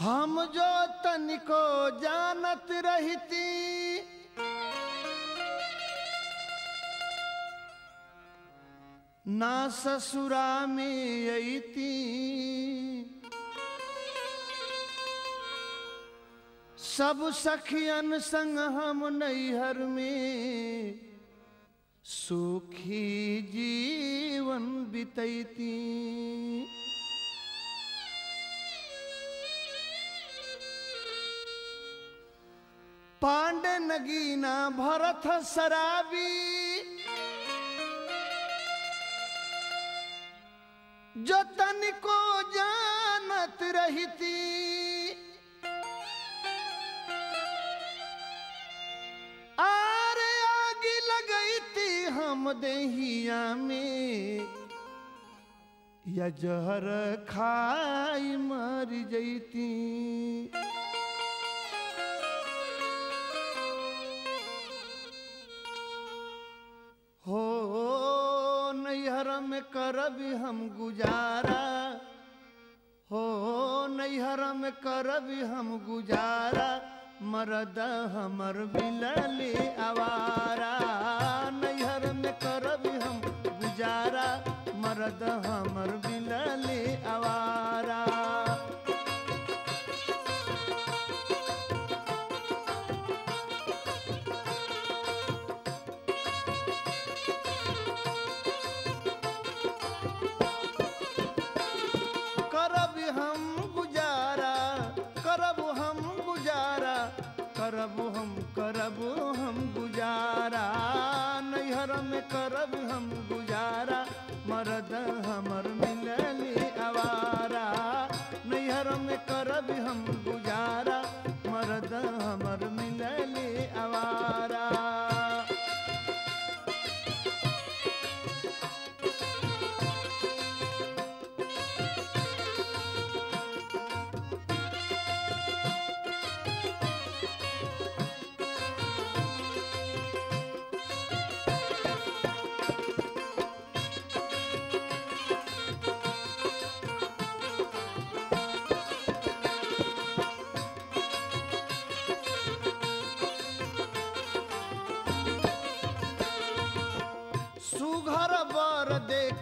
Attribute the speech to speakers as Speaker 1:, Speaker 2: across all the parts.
Speaker 1: हम जो तनिको जानत रहती, ना ससुरा में अती सब सखियन संग हम नैहर में सुखी जीवन बितैती। पांडे नगीना भरत शराबी जो तनिको जानत रहती। आरे आगे लगई थी हम दहिया में। या जहर खाई मर जैती। नैहर में करब हम गुजारा। हो नैहर में करब हम गुजारा। मरद हमर बिलली आवारा।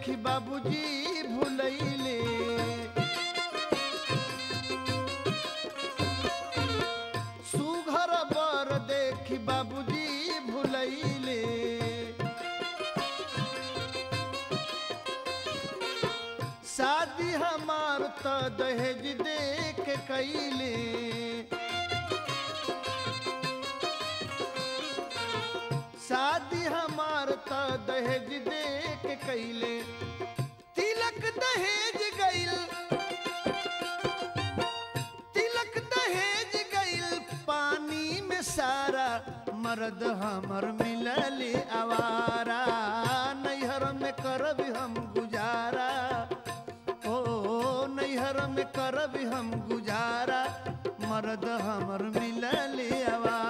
Speaker 1: देखी बाबूजी भुलैले। सुघर बर देखी बाबूजी भुलैले। शादी हमार त दहेज कैले। सारा मर्द हमर मिलली आवारा। नैहर में करब हम गुजारा। ओ, नैहर में करब हम गुजारा। मर्द हमर मिलली आवारा।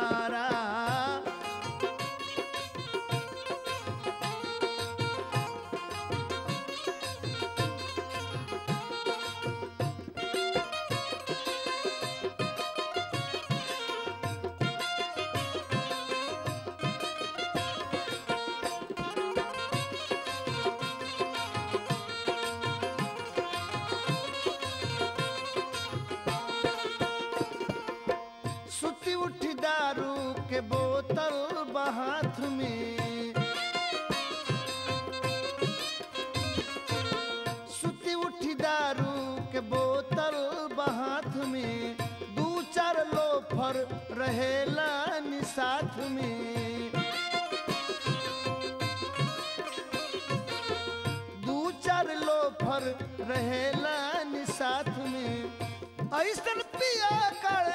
Speaker 1: लोफर रहेला नि साथ में। दू चार लोफर रहेला नि साथ में। ऐसन पिया कर,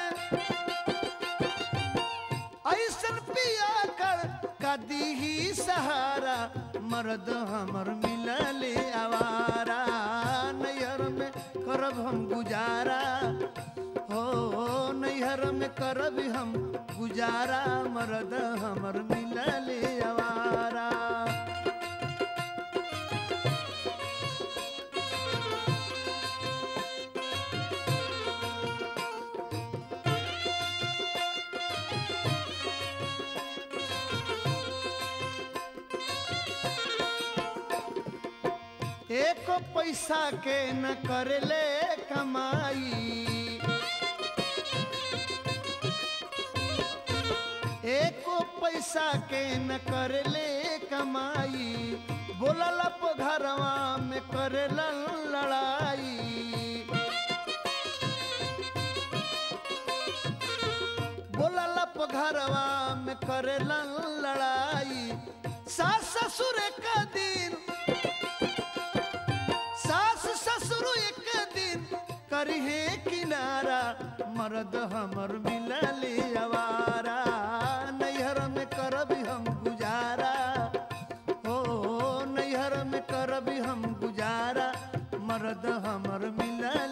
Speaker 1: ऐसन पिया कर कदी ही सहारा, मर्द हमर मिलले आवारा। नैहर में करब हम गुजारा। में करब हम गुजारा मरद हमर मिलल आवारा एक पैसा के न करले कमाई। एको पैसा के न कर ले कमाई बोलल घरवा में कर लड़ाई। बोलल घरवा में कर लड़ाई, सास ससुर का दिन करिहे किनारा, मर्द हमर मिलले अवारा। नैहर में करब हम गुजारा, हो, नैहर में करब हम गुजारा। मर्द हमर मिलले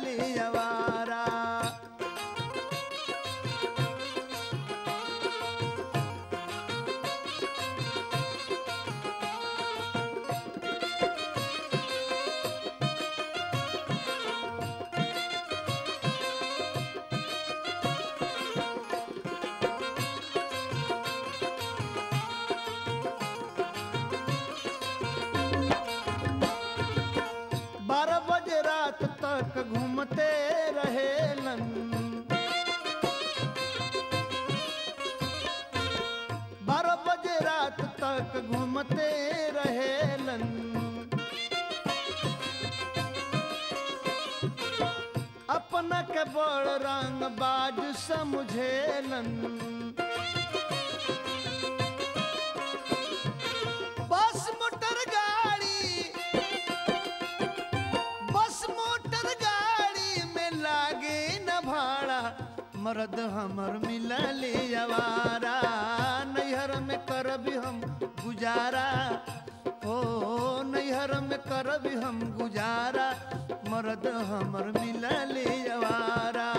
Speaker 1: रात तक घूमते रहेलन बारह बजे रात तक घूमते रहेलन अपना के बड़ रंग बाज समझेलन बस मर्द हमर मिलले अवारा, नैहर में करब हम गुजारा। हो नैहर में करब हम गुजारा, मरद हमर मिलले अवारा।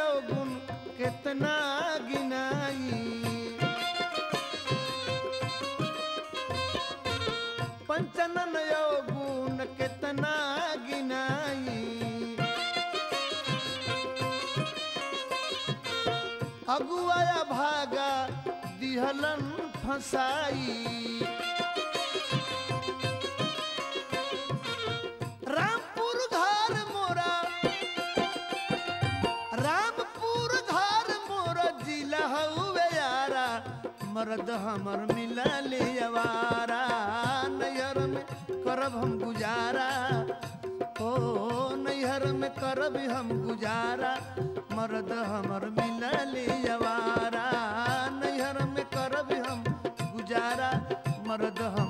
Speaker 1: यौगुण कितना गिनाई। पंचनन यौगुण कितना गिनाई। अगुआया भागा दिहलन फसाई। मरद हमर मिलल अवारा, नैहर में करब हम गुजारा। हो नैहर में करब हम गुजारा, मरद हमर मिलल अवारा। नैहर में करब हम गुजारा, मरद हम